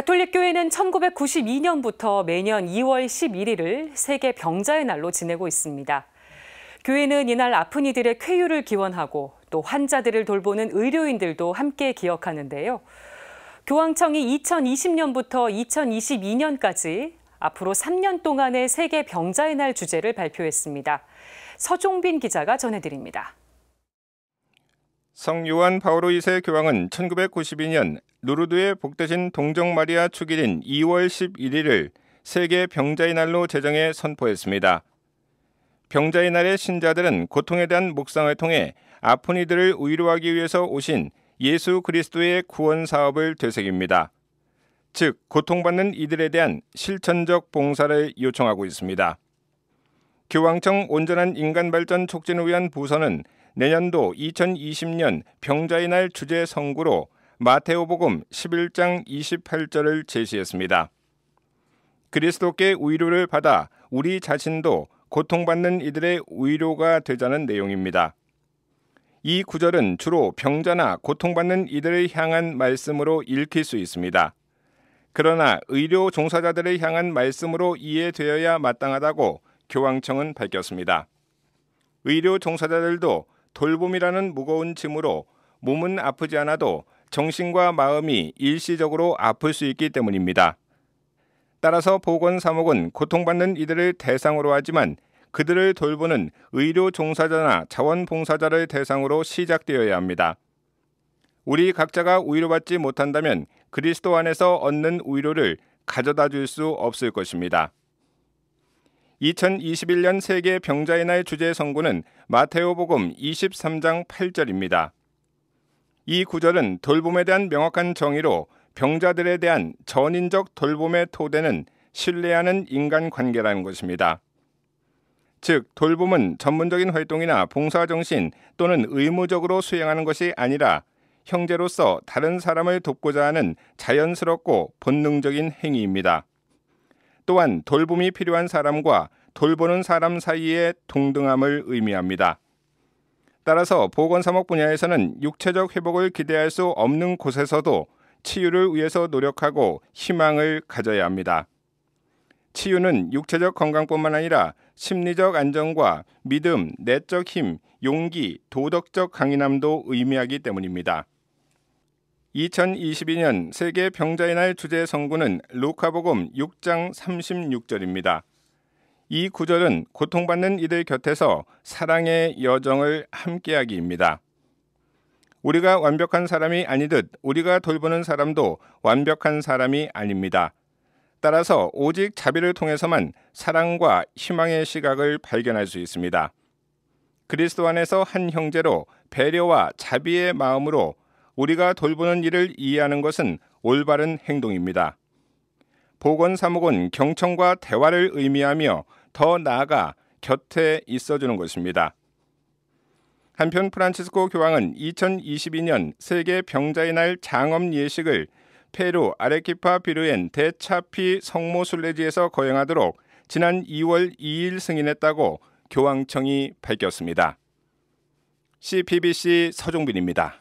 가톨릭 교회는 1992년부터 매년 2월 11일을 세계 병자의 날로 지내고 있습니다. 교회는 이날 아픈 이들의 쾌유를 기원하고 또 환자들을 돌보는 의료인들도 함께 기억하는데요. 교황청이 2020년부터 2022년까지 앞으로 3년 동안의 세계 병자의 날 주제를 발표했습니다. 서종빈 기자가 전해드립니다. 성 요한 바오로 2세 교황은 1992년 루르드의 복되신 동정 마리아 축일인 2월 11일을 세계 병자의 날로 제정해 선포했습니다. 병자의 날의 신자들은 고통에 대한 묵상을 통해 아픈 이들을 위로하기 위해서 오신 예수 그리스도의 구원 사업을 되새깁니다. 즉, 고통받는 이들에 대한 실천적 봉사를 요청하고 있습니다. 교황청 온전한 인간 발전 촉진을 위한 부서는 내년도 2020년 병자의 날 주제 성구로 마테오복음 11장 28절을 제시했습니다. 그리스도께 위로를 받아 우리 자신도 고통받는 이들의 위로가 되자는 내용입니다. 이 구절은 주로 병자나 고통받는 이들을 향한 말씀으로 읽힐 수 있습니다. 그러나 의료 종사자들을 향한 말씀으로 이해되어야 마땅하다고 교황청은 밝혔습니다. 의료 종사자들도 돌봄이라는 무거운 짐으로 몸은 아프지 않아도 정신과 마음이 일시적으로 아플 수 있기 때문입니다. 따라서 보건사목은 고통받는 이들을 대상으로 하지만 그들을 돌보는 의료 종사자나 자원봉사자를 대상으로 시작되어야 합니다. 우리 각자가 위로받지 못한다면 그리스도 안에서 얻는 위로를 가져다 줄 수 없을 것입니다. 2021년 세계 병자의 날 주제 선구는 마테오복음 23장 8절입니다. 이 구절은 돌봄에 대한 명확한 정의로 병자들에 대한 전인적 돌봄의 토대는 신뢰하는 인간 관계라는 것입니다. 즉, 돌봄은 전문적인 활동이나 봉사 정신 또는 의무적으로 수행하는 것이 아니라 형제로서 다른 사람을 돕고자 하는 자연스럽고 본능적인 행위입니다. 또한 돌봄이 필요한 사람과 돌보는 사람 사이의 동등함을 의미합니다. 따라서 보건 사목 분야에서는 육체적 회복을 기대할 수 없는 곳에서도 치유를 위해서 노력하고 희망을 가져야 합니다. 치유는 육체적 건강뿐만 아니라 심리적 안정과 믿음, 내적 힘, 용기, 도덕적 강인함도 의미하기 때문입니다. 2022년 세계 병자의 날 주제 성구는 루카복음 6장 36절입니다. 이 구절은 고통받는 이들 곁에서 사랑의 여정을 함께하기입니다. 우리가 완벽한 사람이 아니듯 우리가 돌보는 사람도 완벽한 사람이 아닙니다. 따라서 오직 자비를 통해서만 사랑과 희망의 시각을 발견할 수 있습니다. 그리스도 안에서 한 형제로 배려와 자비의 마음으로 우리가 돌보는 일을 이해하는 것은 올바른 행동입니다. 보건 사목은 경청과 대화를 의미하며 더 나아가 곁에 있어주는 것입니다. 한편 프란치스코 교황은 2022년 세계 병자의 날 장엄 예식을 페루 아레키파 비르엔 대차피 성모 순례지에서 거행하도록 지난 2월 2일 승인했다고 교황청이 밝혔습니다. CPBC 서종빈입니다.